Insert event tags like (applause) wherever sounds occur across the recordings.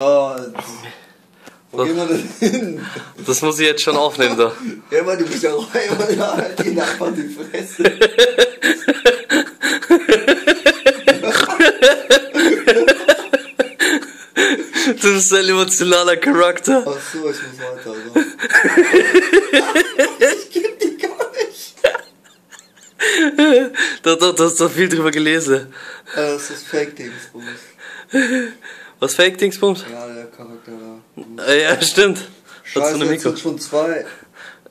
Ja, wo gehen wir denn hin? Das muss ich jetzt schon aufnehmen, da. (laughs) Ja, Mann, du bist ja Räuber, ja, halt ihn einfach die Fresse. (laughs) Du bist ein emotionaler Charakter. Ach so, ich muss weiter, so. (laughs) ich geb die gar nicht. Da, da, da hast du viel drüber gelesen. Äh, Das ist Fake-Dingsbums. Was Fake-Dingsbums? Ja, der Charakter da. Äh, ja, stimmt. Hat's so Scheiße, eine jetzt Mikro. sind schon zwei.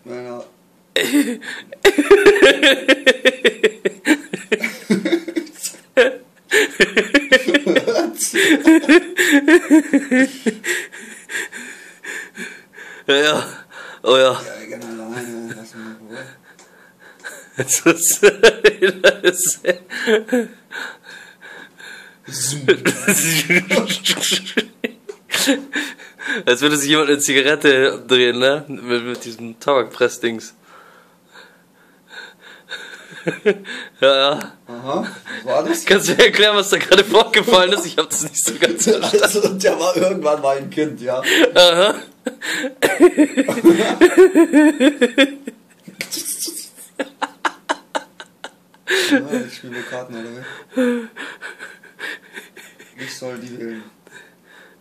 Männer. (laughs) Ja, ja. Oh ja. Ja, geh alleine, lass mich in Ruhe. (laughs) Ist Als würde sich jemand eine Zigarette drehen, ne? Mit, mit diesem Tabakpress-Dings. ja, ja. Aha, war das? Kannst du mir erklären, was da gerade vorgefallen ist? Ich hab das nicht so ganz verstanden. Also, (laughs) der war irgendwann mal ein Kind, ja. Aha. (laughs) ja ich spiele Karten, oder? Ich soll die wählen.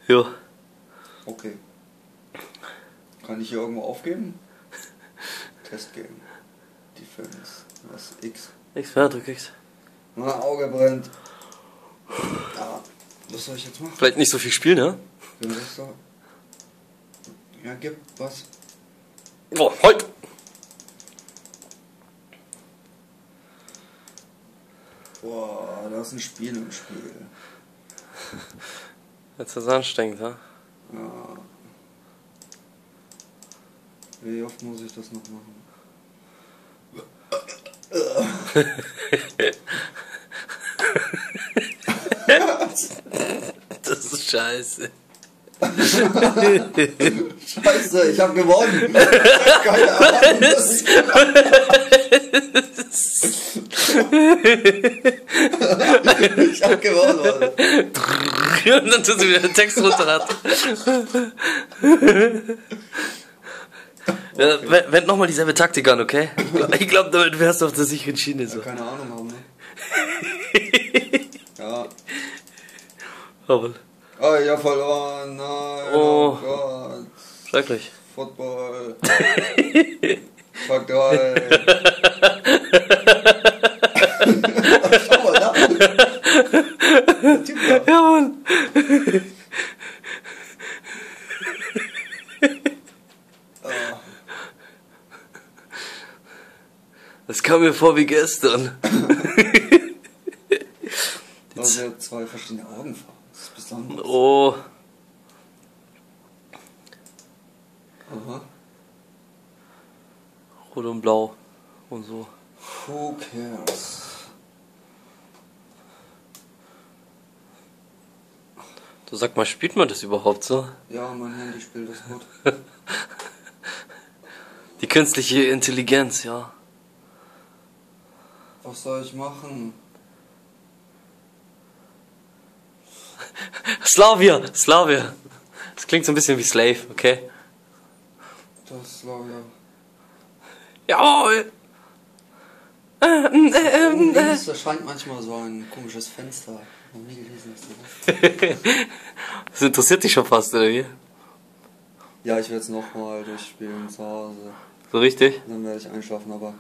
Jo. Okay. Kann ich hier irgendwo aufgeben? Test geben. Defense. Was? X. X, ja, drück X. Mein Auge brennt. Ja. Was soll ich jetzt machen? Vielleicht nicht so viel spielen, ne? Ja, gib was. Oh, halt! Boah, da ist ein Spiel im Spiel. Jetzt ist das anstrengend, ha? Ja. Wie oft muss ich das noch machen? (laughs) Das ist scheiße. (laughs) Scheiße, ich hab gewonnen. Keine Ahnung. (laughs) Ich hab gewonnen, Mann. Und dann tust du wieder den Text runterraten. Ja, wend nochmal dieselbe Taktik an, okay? Ich glaube, damit wärst du auf der sicheren Schiene so. Keine Ahnung haben, ne? (laughs) Ja. Aber Oh, ich hab verloren. Nein. Oh. Oh, Gott. schrecklich. Football. (laughs) Fuck. Schau mal da. Ja, Mann. Das kam mir vor wie gestern. (laughs) Haben wir zwei verschiedene Augenfarben. Das ist besonders. Oh. Aha. Rot und Blau. Und so. Who cares? Du sag mal, spielt man das überhaupt so? Ja, mein Handy spielt das gut. (laughs) Die künstliche Intelligenz, ja. Was soll ich machen? (laughs) Slavia! Slavia! Das klingt so ein bisschen wie Slave, okay? Das glaube ich. Jawohl! Äh, äh, Oben äh, äh. links erscheint manchmal so ein komisches Fenster. Noch nie gelesen, ist. (laughs) Das interessiert dich schon fast, oder wie? Ja, ich werde es nochmal durchspielen zu Hause. So richtig? Dann werde ich einschlafen, aber.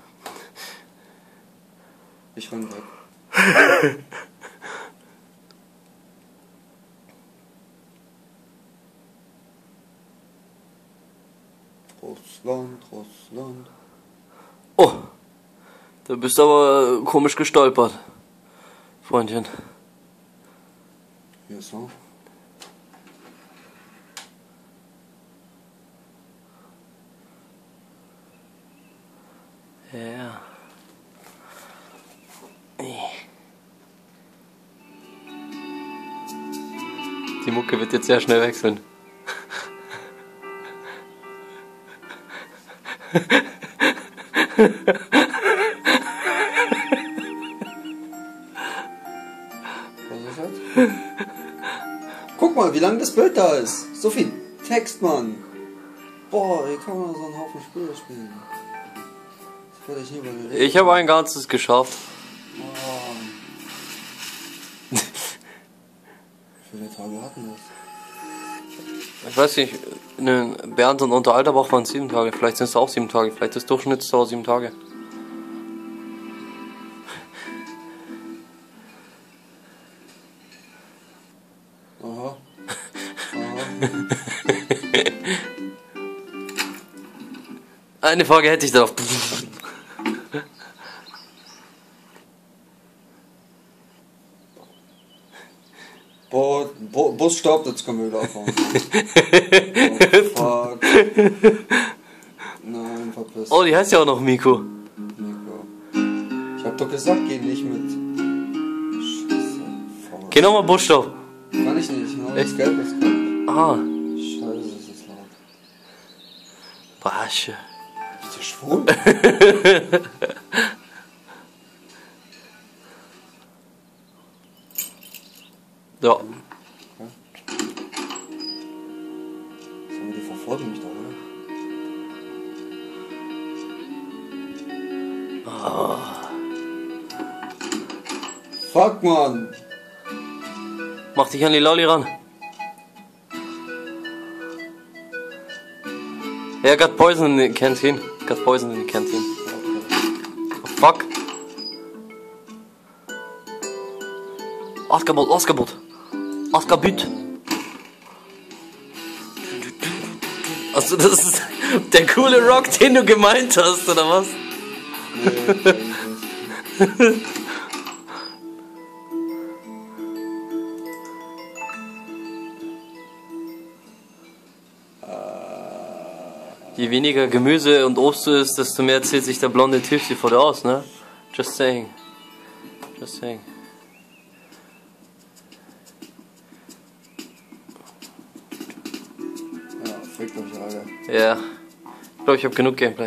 Ich renn weg. (laughs) Russland, Russland. Da bist du aber komisch gestolpert. Freundchen. Ist so. Ja. Die Mucke wird jetzt sehr schnell wechseln. (laughs) wie lang das Bild da ist. So viel Text, Mann. Boah, hier kann man so einen Haufen Spiele spielen. Das werde ich nie. Ich habe ein ganzes geschafft. Oh. Wie viele Tage hatten das? Ich weiß nicht, ne, Bernd und Unteralterbach waren sieben Tage. Vielleicht sind es auch sieben Tage. Vielleicht ist Durchschnittsdauer sieben Tage. (laughs) Eine Frage hätte ich darauf. Boah, Bu Bus stoppt, jetzt können wir wieder aufhauen. (laughs) oh, fuck. Nein, verpiss Oh, die heißt ja auch noch Miko. Nico. Ich hab doch gesagt, geh nicht mit. Scheiße. Geh nochmal Buchstaben. Kann ich nicht, nur Echt? das Gelb ist. Ah, Scheiße, das ist laut. Brasche. Ist der schwul? (laughs) Ja. So, die verfolgen mich da, oder? Fuck, man! Mach dich an die Lolli ran. Ja, got poison in the canteen. Got poison in the canteen. Oh, fuck. Ausgebot, ausgebot. Ausgebüt. Also das ist der coole Rock, den du gemeint hast, oder was? Nee, (laughs) Je weniger Gemüse und Obst du isst, desto mehr zählt sich der blonde Tisch dir vor dir aus, ne? Just saying. Just saying. Ja, fickt euch, Alter. Ja. Ich glaube, ich habe genug Gameplay.